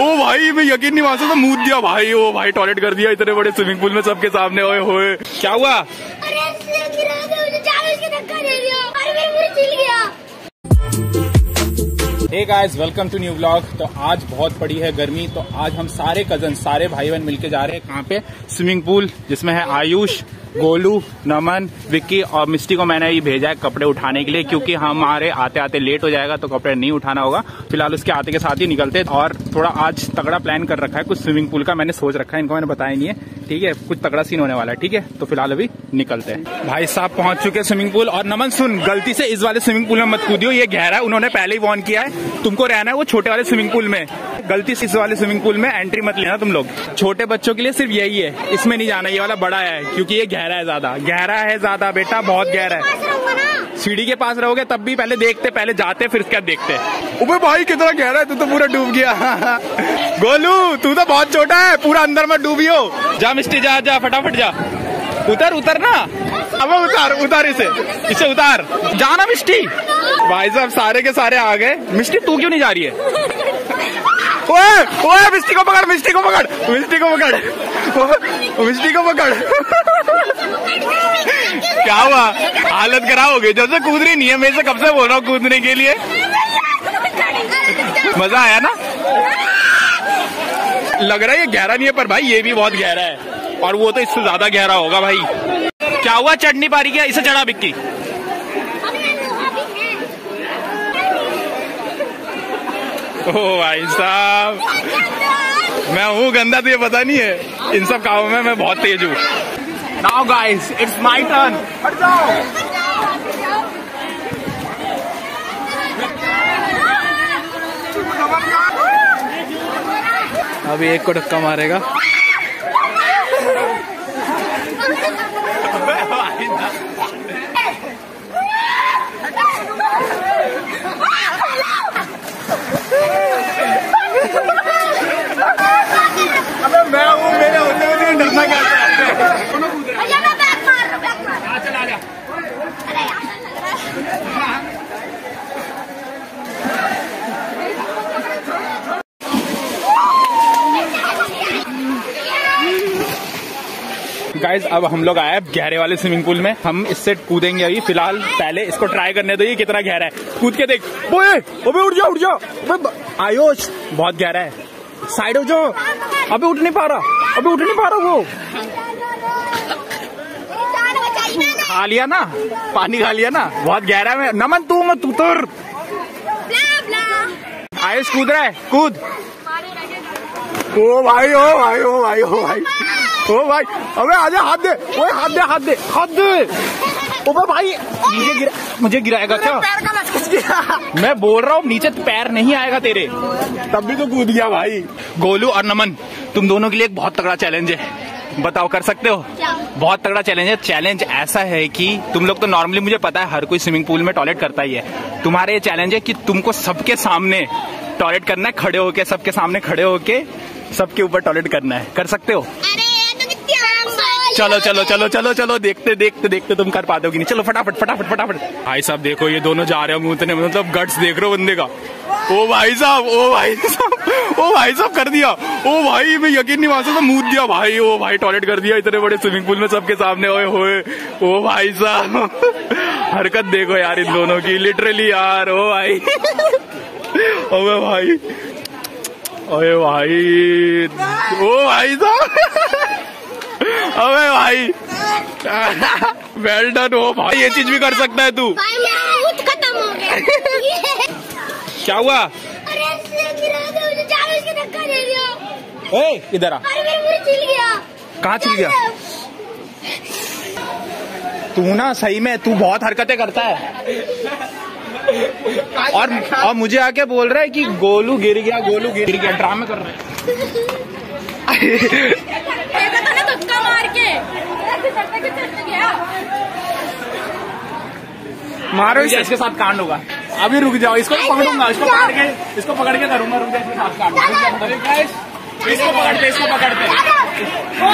ओ भाई मैं यकीन नहीं मान सकता मुँह दिया भाई ओ भाई टॉयलेट कर दिया इतने बड़े स्विमिंग पूल में सबके सामने ओए होए। क्या हुआ? अरे इसने गिरा दो मुझे चार उसके धक्का दे दिया। अरे मेरे पूरे चिल गया। Hey guys welcome to new blog तो आज बहुत पड़ी है गर्मी तो आज हम सारे कज़न सारे भाई बहन मिलके जा रहे हैं कहाँ पे? स्विमिंग पूल जिसमें है आयुष गोलू, नमन, विक्की और मिस्टी को मैंने ये भेजा है कपड़े उठाने के लिए, क्योंकि हमारे आते आते लेट हो जाएगा तो कपड़े नहीं उठाना होगा। फ़िलहाल उसके आते के साथ ही निकलते और थोड़ा आज तगड़ा प्लान कर रखा है, कुछ स्विमिंग पूल का मैंने सोच रखा है, इनको मैंने बताया नहीं है। ठीक है, कुछ तगड़ा सीन होने वाला है, ठीक है? तो फ़िलहाल अभी निकलते हैं। भाई साहब पहुँच चुके हैं स्विमिंग पूल और नमन, सुन, गलती से इस वाले स्विमिंग पूल में मत कूदियो, ये गहरा है उन्होंने पहले ही वॉर्न किया है। तुमको रहना है वो छोटे वाले स्विमिंग पूल में। गलती से इस वाले स्विमिंग पूल में एंट्री मत लेना तुम लोग। छोटे बच्चों के लिए सिर्फ़ यही है, इसमें नहीं जाना, ये वाला बड़ा है, क्योंकि ये गहरा है ज़्यादा। गहरा है ज़्यादा बेटा, बहुत गहरा है। सीढ़ी के पास रहोगे तब भी पहले देखते, पहले जाते, फिर उसके देखते। उबे भाई, कितना गहरा है, तू तो पूरा डूब गया। गोलू, तू तो बहुत छोटा है, पूरा अंदर में डूबियो। जा मिस्टी, जा जा, फटाफट जा। उतर उतर ना। अब उतार उतार इसे। इसे उतार। जाना मिस्टी। भाई साहब, सारे के सारे आ गए। मिस्टी, तू क्यों नहीं जा रही है? ओए ओए मिस्टी को पकड़ मिस्टी को पकड़ मिस्टी को पकड़ मिस्टी को पकड़ क्या हुआ? हालत खराब हो गई। जैसे कूद रही नहीं है मैं से कब से बोल रहा हूँ कूदने के लिए? मज़ा आया ना? लग रहा है ये गहरा नहीं है, पर भाई ये भी बहुत गहरा है। और वो तो इससे ज़्यादा गहरा होगा भाई। क्या हुआ? चढ़ नहीं पा रही क्या? इसे चढ़ा बिक्की। ओ भाई साहब। मैं हूँ गंदा तो ये पता नहीं है। इन सब कामों में मैं बहुत तेज हूँ। Now guys it's my turn हट जाओ। अभी एक को धक्का मारेगा अबे मैं हूँ मेरे होते हुए तुझे डरना क्या है भैया मैं बैक मार रहा हूँ बैक मार रहा हूँ। चला जा अरे यार गाइज़ अब हम लोग आए गहरे वाले स्विमिंग पूल में। हम इससे कूदेंगे अभी, फ़िलहाल पहले इसको ट्राई करने दो, ये कितना गहरा है। कूद के देख। ओए अबे उठ जा उठ जा। अबे ब- आयुष, बहुत गहरा है। साइड हो जाओ। अबे उठ नहीं पा रहा। अबे उठ नहीं पा रहा वो। खा लिया ना? पानी खा लिया ना? बहुत गहरा है। नमन, तू मत ब्ला ब्ला आयुष, कूद रहा है। कूद। ओ भाई ओ भाई ओ भाई ओ भाई। ओ भाई। अबे आजा हाथ दे। ओए हाथ दे हाथ दे हाथ दे। ओबे भाई मुझे गिरा मुझे गिराएगा क्या? पैर का गया मैं बोल रहा हूँ नीचे पैर नहीं आएगा तेरे। तब भी तो कूद गया भाई। गोलू और नमन तुम दोनों के लिए एक बहुत तगड़ा चैलेंज है। बताओ कर सकते हो? क्या? बहुत तगड़ा चैलेंज है। चैलेंज ऐसा है कि तुम लोग तो नॉर्मली मुझे पता है हर कोई स्विमिंग पूल में टॉयलेट करता ही है। तुम्हारा ये चैलेंज है कि तुमको सबके सामने टॉयलेट करना है खड़े होके सबके सामने खड़े होके सबके ऊपर टॉयलेट करना है। कर सकते हो? अरे चलो चलो चलो चलो चलो, देखते देखते देखते तुम कर पाते हो नहीं। चलो, फटाफट फटाफट फटाफट। भाई साहब, देखो, ये दोनों जा रहे हो मुँह मतलब गट्स देख रहे हो बंदे का। ओ भाई साहब, ओ भाई साहब, ओ भाई साहब, कर दिया। ओ भाई, मैं यकीन नहीं मान सकता दिया भाई, ओ भाई टॉयलेट कर दिया इतने बड़े स्विमिंग पूल में सबके सामने, ओए होए। ओ भाई साहब, हरकत देखो यार इन दोनों की लिटरली यार, ओ भाई। ओए भाई ओए भाई, ओ भाई साहब। अबे भाई। वेल डन हो भाई ये चीज़ भी कर सकता है तू। खत्म हो गया। क्या हुआ? ए इधर आ। अरे मेरे पूरे चिल गया। कहाँ चिल गया? तू ना सही में तू बहुत हरकतें करता है। और और मुझे आके बोल रहा है कि गोलू गिर गया गोलू गिर गया ड्रामे कर रहा है देखा था ना धक्का मार के फिसलता फिसलता गया मारो इसे। इसके साथ कांड होगा। अभी रुक जाओ इसको पकड़ूँगा इसको पकड़ के इसको पकड़ के करूँगा रुक जा इसके साथ कांड जा, जा, इसको पकड़ते इसको पकड़ते।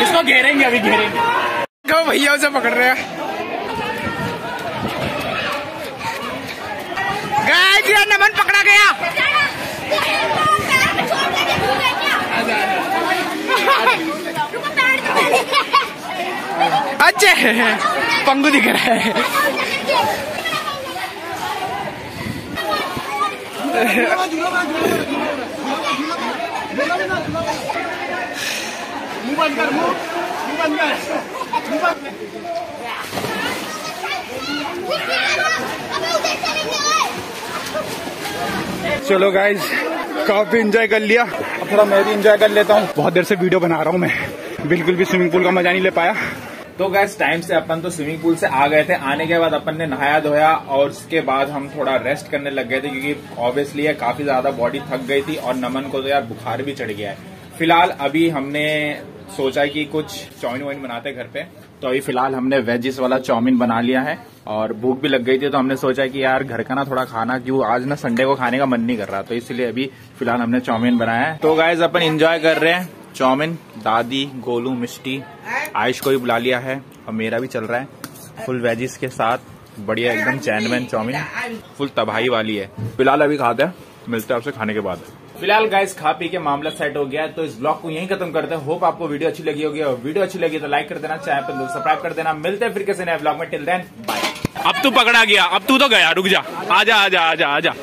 इसको घेरेंगे अभी घेरेंगे। भैया उसे पकड़ रहे हैं। गाइस ये नमन पकड़ा गया छोड़ के बच्चे पंगू दिख रहा है। चलो गाइज़ काफ़ी इंजॉय कर लिया। अब थोड़ा मैं भी इंजॉय कर लेता हूँ। बहुत देर से वीडियो बना रहा हूँ मैं। बिल्कुल भी स्विमिंग पूल का मज़ा नहीं ले पाया। तो गैस टाइम से अपन तो स्विमिंग पूल से आ गए थे। आने के बाद अपन ने नहाया धोया और उसके बाद हम थोड़ा रेस्ट करने लग गए थे क्योंकि ऑब्वियसली काफ़ी ज़्यादा बॉडी थक गई थी और नमन को तो यार बुखार भी चढ़ गया है। फ़िलहाल अभी हमने सोचा कि कुछ चाउमीन वाइन बनाते घर पे। तो अभी फ़िलहाल हमने वेजिस वाला चाउमीन बना लिया है और भूख भी लग गई थी तो हमने सोचा कि यार घर का ना थोड़ा खाना, क्यों आज ना संडे को खाने का मन नहीं कर रहा तो इसलिए अभी फ़िलहाल हमने चाउमीन बनाया है। तो गाइज़ अपन एंजॉय कर रहे हैं चाउमीन दादी, गोलू, मिष्टी। आयुष को भी बुला लिया है और मेरा भी चल रहा है। फुल वेजिस के साथ, बढ़िया एकदम चैन वैन चाउमीन। फुल तबाही वाली है। फ़िलहाल अभी खाते हैं मिलते हैं आपसे खाने के बाद। फ़िलहाल गाइस खा पी के मामला सेट हो गया तो इस ब्लॉग को यहीं खत्म करते हैं। होप आपको वीडियो अच्छी लगी होगी और वीडियो अच्छी लगी तो लाइक कर देना, चैनल पर सब्सक्राइब कर देना। मिलते हैं फिर किसी नए ब्लॉग में। टिल देन बाय अब तू पकड़ा गया। अब तू तो गया। रुक जा। आजा आजा आजा आजा।